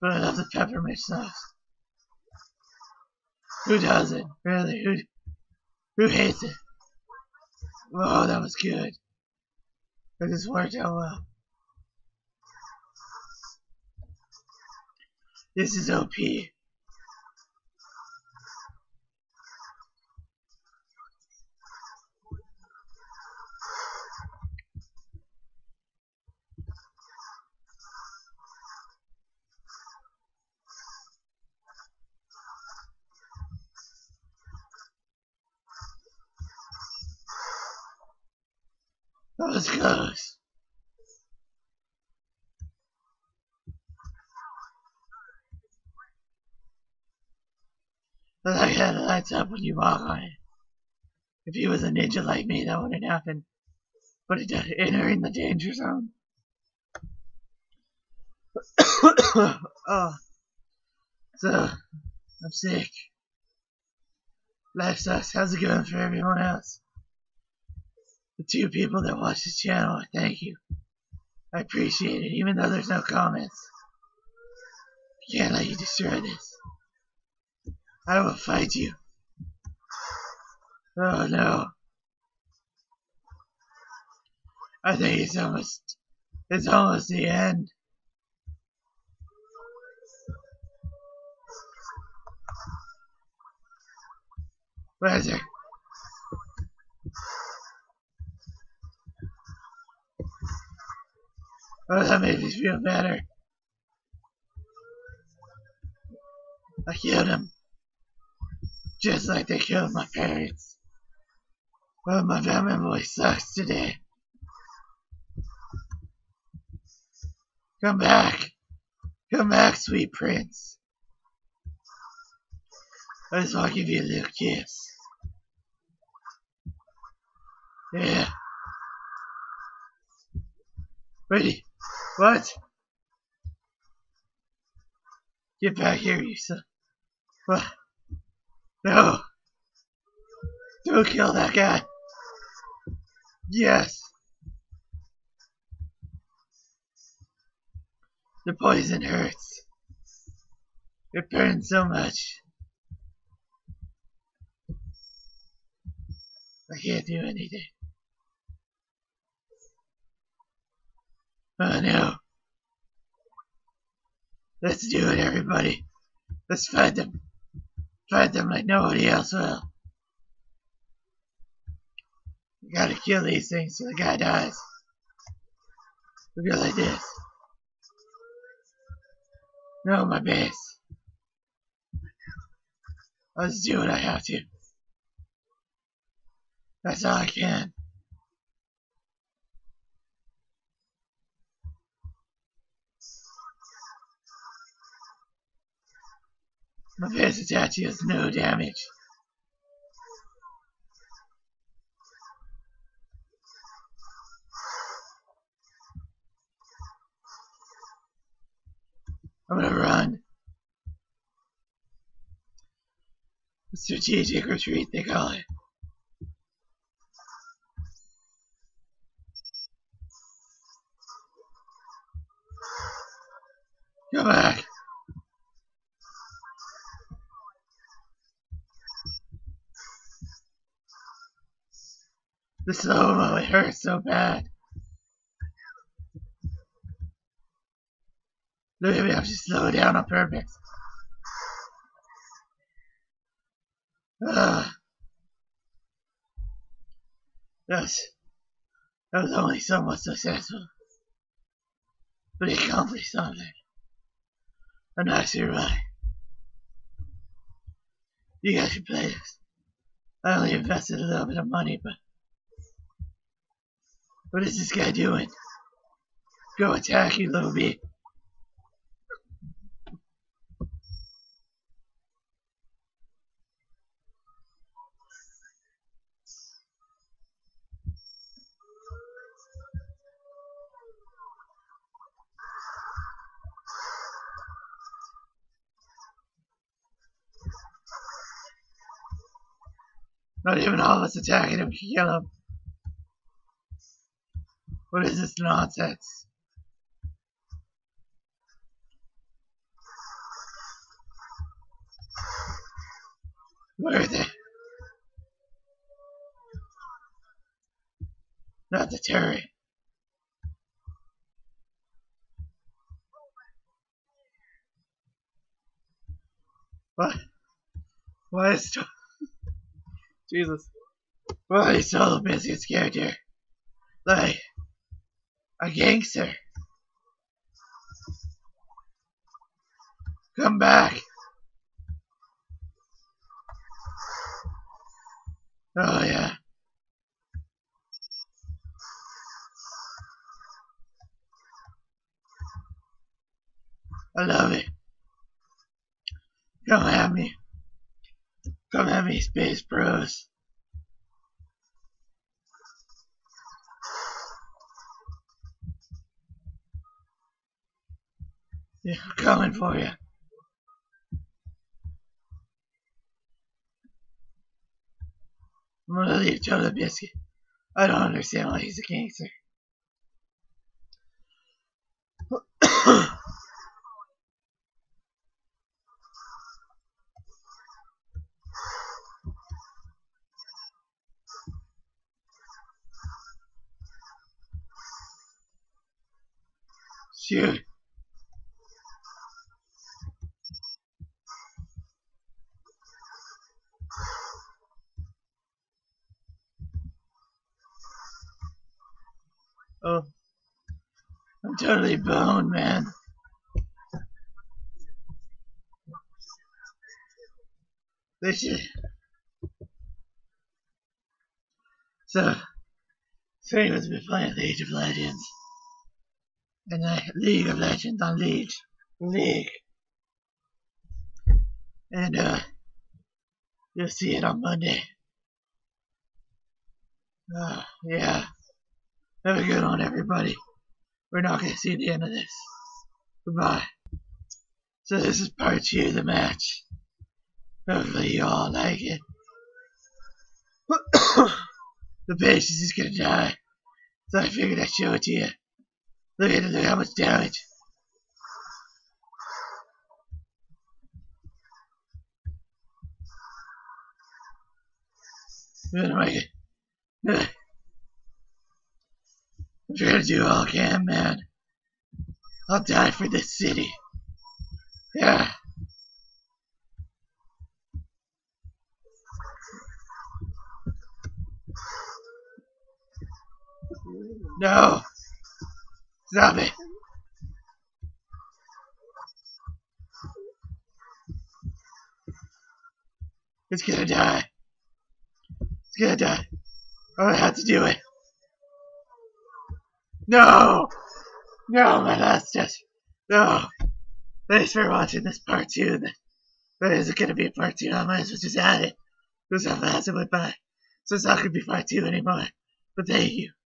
But I love the peppermint sauce. Who doesn't? Really? Who, who hates it? Oh, that was good. That just worked out well. This is OP. Close. I like how it lights up when you walk on it. If he was a ninja like me, that wouldn't happen. But it does, entering the danger zone. oh. So, I'm sick. Life sucks. How's it going for everyone else? The two people that watch this channel, thank you. I appreciate it, even though there's no comments. I can't let you destroy this. I will fight you. Oh no. I think it's almost, it's almost the end. Where is Oh, that made me feel better. I killed him. Just like they killed my parents. Oh, my family voice sucks today. Come back. Come back, sweet prince. I just want to give you a little kiss. Yeah. Ready? What? Get back here, you son. What? No. Don't kill that guy. Yes. The poison hurts. It burns so much. I can't do anything. Oh no. Let's do it, everybody. Let's fight them. Fight them like nobody else will. We gotta kill these things so the guy dies. We go like this. No, my base. I'll just do what I have to. That's all I can. My Itachi has no damage. I'm gonna run. Strategic retreat, they call it. Go back. The slow-mo, it hurts so bad. Look at me, I'm just slow down on purpose. Ah. Ugh. Yes, that was only somewhat successful. But it accomplished something. I'm not sure why. You guys should play this. I only invested a little bit of money, but what is this guy doing? Go attack, you little bit. Not even all of us attacking him can kill him. What is this nonsense? Where are they? Not the Terry. What? Why is Jesus? Why are you so busy and scared here? Like, a gangster? Come back! Oh yeah. I love it. Come at me. Come at me, Space Bros. I'm coming for you. I'm gonna leave Joe the Biscuit. I don't understand why he's a gangster. Shoot. Oh. I'm totally boned, man. They should. So, Saban's been playing League of Legends. And the League of Legends on League. League. And, uh, you'll see it on Monday. Uh, yeah. Have a good one, everybody. We're not going to see the end of this. Goodbye. So this is part two of the match. Hopefully you all like it. the patient is just gonna die. So I figured I'd show it to you. Look at look how much damage. I'm gonna make trying to do all I can, man. I'll die for this city. Yeah. No! Stop it! It's gonna die. It's gonna die. I'm gonna have to do it. No! No, my last death. No. Thanks for watching this part two. There isn't gonna be a part two. I might as well just add it. Because how fast it went by. So it's not gonna be part two anymore. But thank you.